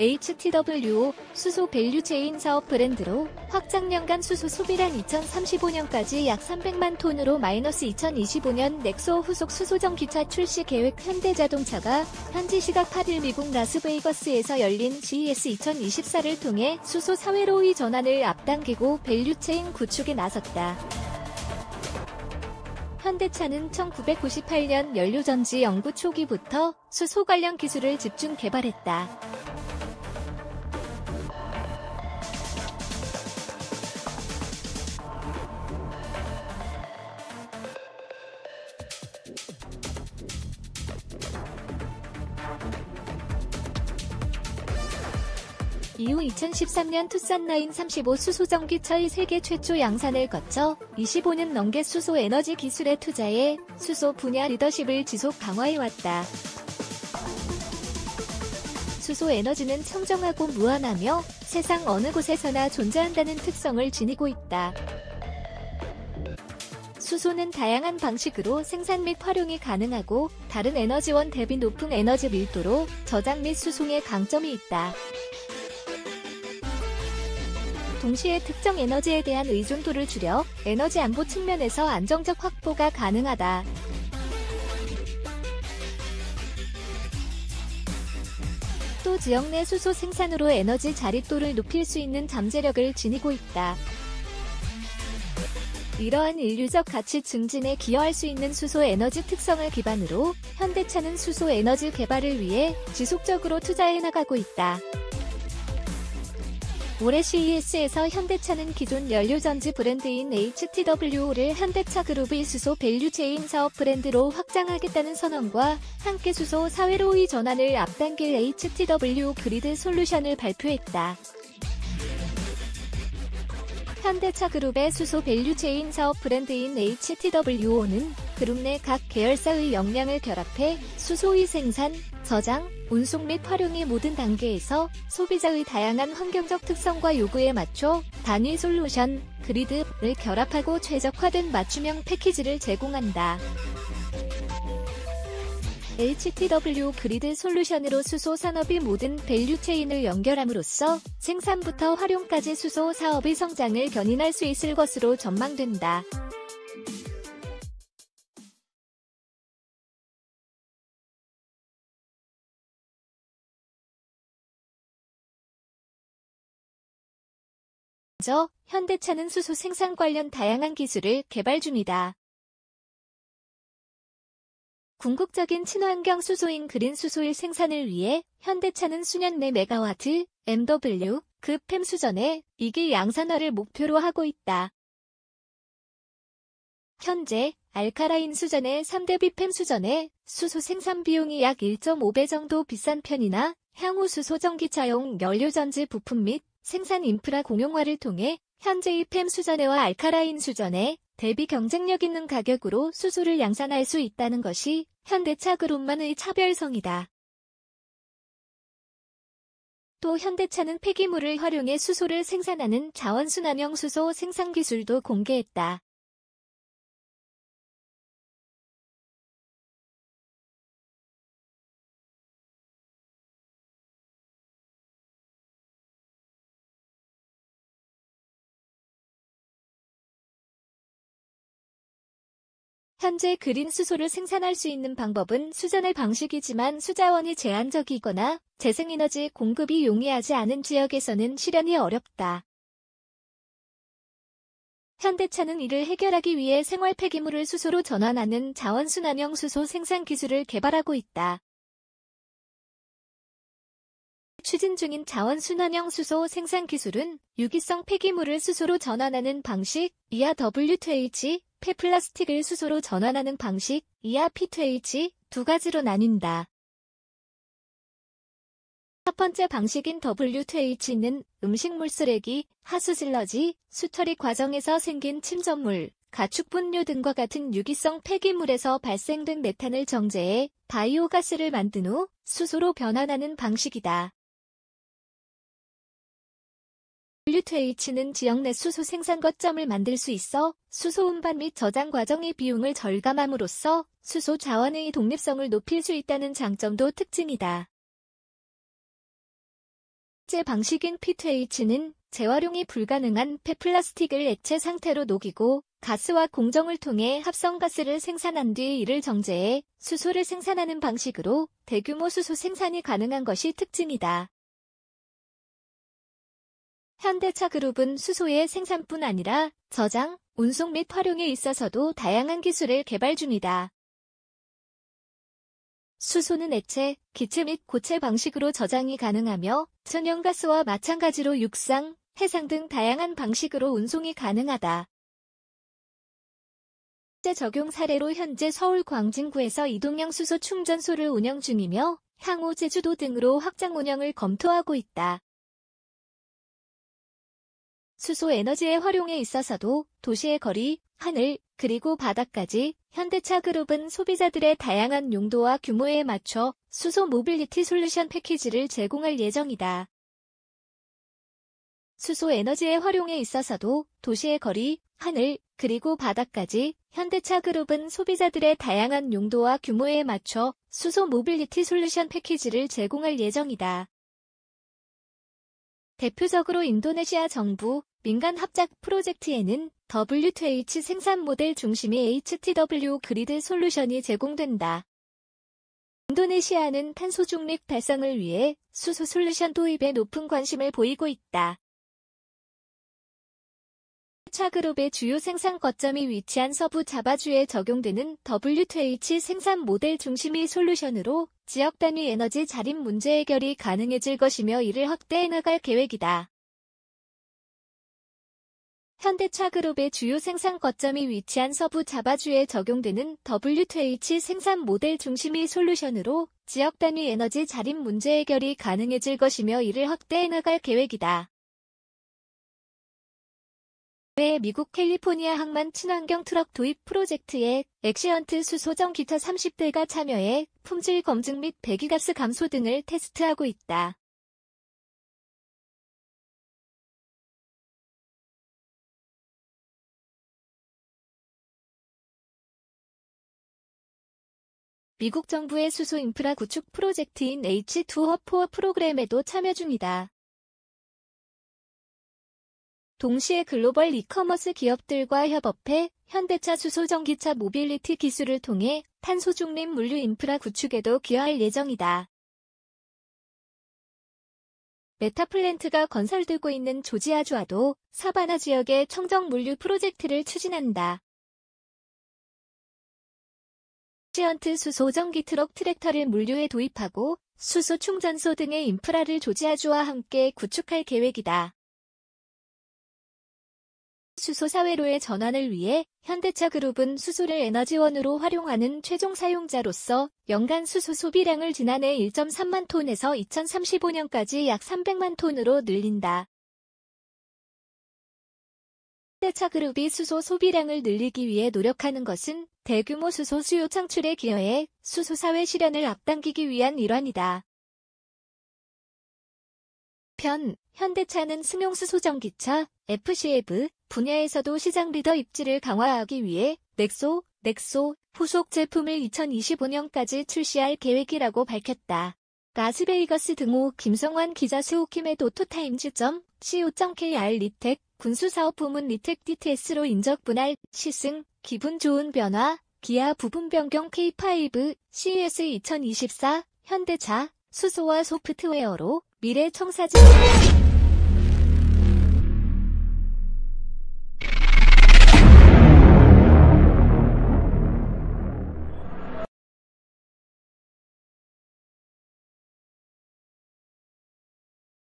HTWO 수소 밸류체인 사업 브랜드로 확장 연간 수소 소비량 2035년까지 약 300만 톤으로 마이너스 2025년 넥소 후속 수소전기차 출시 계획 현대자동차가 현지 시각 8일 미국 라스베이거스에서 열린 CES 2024를 통해 수소 사회로의 전환을 앞당기고 밸류체인 구축에 나섰다. 현대차는 1998년 연료전지 연구 초기부터 수소 관련 기술을 집중 개발했다. 이후 2013년 투싼라인 35 수소전기차의 세계 최초 양산을 거쳐 25년 넘게 수소 에너지 기술에 투자해 수소 분야 리더십을 지속 강화해왔다. 수소 에너지는 청정하고 무한하며 세상 어느 곳에서나 존재한다는 특성을 지니고 있다. 수소는 다양한 방식으로 생산 및 활용이 가능하고 다른 에너지원 대비 높은 에너지 밀도로 저장 및 수송에 강점이 있다. 동시에 특정 에너지에 대한 의존도를 줄여 에너지 안보 측면에서 안정적 확보가 가능하다. 또 지역 내 수소 생산으로 에너지 자립도를 높일 수 있는 잠재력을 지니고 있다. 이러한 인류적 가치 증진에 기여할 수 있는 수소 에너지 특성을 기반으로 현대차는 수소 에너지 개발을 위해 지속적으로 투자해 나가고 있다. 올해 CES에서 현대차는 기존 연료전지 브랜드인 HTWO를 현대차 그룹의 수소 밸류체인 사업 브랜드로 확장하겠다는 선언과 함께 수소 사회로의 전환을 앞당길 HTWO Grid 솔루션을 발표했다. 현대차 그룹의 수소 밸류체인 사업 브랜드인 HTWO는 그룹 내 각 계열사의 역량을 결합해 수소의 생산, 저장, 운송 및 활용의 모든 단계에서 소비자의 다양한 환경적 특성과 요구에 맞춰 단위 솔루션, 그리드를 결합하고 최적화된 맞춤형 패키지를 제공한다. HTWO Grid 솔루션으로 수소 산업의 모든 밸류 체인을 연결함으로써 생산부터 활용까지 수소 사업의 성장을 견인할 수 있을 것으로 전망된다. 먼저 현대차는 수소 생산 관련 다양한 기술을 개발 중이다. 궁극적인 친환경 수소인 그린 수소의 생산을 위해 현대차는 수년 내 메가와트 MW 급 PEM 수전해기 양산화를 목표로 하고 있다. 현재 알카라인 수전해 대비 PEM 수전해 수소 생산 비용이 약 1.5배 정도 비싼 편이나 향후 수소 전기차용 연료전지 부품 및 생산 인프라 공용화를 통해 현재의 PEM 수전해와 알카라인 수전해 대비 경쟁력 있는 가격으로 수소를 양산할 수 있다는 것이 현대차 그룹만의 차별성이다. 또 현대차는 폐기물을 활용해 수소를 생산하는 자원순환형 수소 생산 기술도 공개했다. 현재 그린 수소를 생산할 수 있는 방법은 수전의 방식이지만 수자원이 제한적이거나 재생에너지 공급이 용이하지 않은 지역에서는 실현이 어렵다. 현대차는 이를 해결하기 위해 생활 폐기물을 수소로 전환하는 자원순환형 수소 생산 기술을 개발하고 있다. 추진 중인 자원순환형 수소 생산 기술은 유기성 폐기물을 수소로 전환하는 방식, 이하 W2H, 폐플라스틱을 수소로 전환하는 방식, 이하 P2H 두 가지로 나뉜다. 첫 번째 방식인 W2H는 음식물 쓰레기, 하수슬러지, 수처리 과정에서 생긴 침전물, 가축 분뇨 등과 같은 유기성 폐기물에서 발생된 메탄을 정제해 바이오가스를 만든 후 수소로 변환하는 방식이다. W2H는 지역 내 수소 생산 거점을 만들 수 있어 수소 운반 및 저장 과정의 비용을 절감함으로써 수소 자원의 독립성을 높일 수 있다는 장점도 특징이다. 제 방식인 P2H는 재활용이 불가능한 폐플라스틱을 액체 상태로 녹이고 가스와 공정을 통해 합성가스를 생산한 뒤 이를 정제해 수소를 생산하는 방식으로 대규모 수소 생산이 가능한 것이 특징이다. 현대차 그룹은 수소의 생산뿐 아니라 저장, 운송 및 활용에 있어서도 다양한 기술을 개발 중이다. 수소는 액체, 기체 및 고체 방식으로 저장이 가능하며 천연가스와 마찬가지로 육상, 해상 등 다양한 방식으로 운송이 가능하다. 실제 적용 사례로 현재 서울 광진구에서 이동형 수소 충전소를 운영 중이며 향후 제주도 등으로 확장 운영을 검토하고 있다. 수소 에너지의 활용에 있어서도 도시의 거리, 하늘, 그리고 바다까지 현대차 그룹은 소비자들의 다양한 용도와 규모에 맞춰 수소 모빌리티 솔루션 패키지를 제공할 예정이다. 수소 에너지의 활용에 있어서도 도시의 거리, 하늘, 그리고 바다까지 현대차 그룹은 소비자들의 다양한 용도와 규모에 맞춰 수소 모빌리티 솔루션 패키지를 제공할 예정이다. 대표적으로 인도네시아 정부 민간 합작 프로젝트에는 W2H 생산 모델 중심의 HTW 그리드 솔루션이 제공된다. 인도네시아는 탄소 중립 달성을 위해 수소 솔루션 도입에 높은 관심을 보이고 있다. 차 그룹의 주요 생산 거점이 위치한 서부 자바주에 적용되는 W2H 생산 모델 중심의 솔루션으로 지역 단위 에너지 자립 문제 해결이 가능해질 것이며 이를 확대해 나갈 계획이다. 현대차 그룹의 주요 생산 거점이 위치한 서부 자바주에 적용되는 W2H 생산 모델 중심의 솔루션으로 지역 단위 에너지 자립 문제 해결이 가능해질 것이며 이를 확대해 나갈 계획이다. 외 미국 캘리포니아 항만 친환경 트럭 도입 프로젝트에 엑시언트 수소전기트럭 30대가 참여해 품질 검증 및 배기가스 감소 등을 테스트하고 있다. 미국 정부의 수소 인프라 구축 프로젝트인 H2Hub 프로그램에도 참여 중이다. 동시에 글로벌 이커머스 기업들과 협업해 현대차 수소 전기차 모빌리티 기술을 통해 탄소 중립 물류 인프라 구축에도 기여할 예정이다. 메타 플랜트가 건설되고 있는 조지아주와도 사바나 지역의 청정 물류 프로젝트를 추진한다. 시언트 수소 전기 트럭 트랙터를 물류에 도입하고 수소 충전소 등의 인프라를 조지아주와 함께 구축할 계획이다. 수소 사회로의 전환을 위해 현대차 그룹은 수소를 에너지원으로 활용하는 최종 사용자로서 연간 수소 소비량을 지난해 1.3만 톤에서 2035년까지 약 300만 톤으로 늘린다. 현대차 그룹이 수소 소비량을 늘리기 위해 노력하는 것은 대규모 수소 수요 창출에 기여해 수소 사회 실현을 앞당기기 위한 일환이다. 한편, 현대차는 승용수소 전기차, FCEV 분야에서도 시장 리더 입지를 강화하기 위해 넥소, 넥소 후속 제품을 2025년까지 출시할 계획이라고 밝혔다. 라스베이거스 등호 김성환 기자 수호킴 at 오토타임즈.co.kr 리텍 군수사업 부문 리텍 DTS로 인적 분할 시승 기분 좋은 변화, 기아 부분 변경 K5, CES 2024, 현대차, 수소와 소프트웨어로 미래 청사진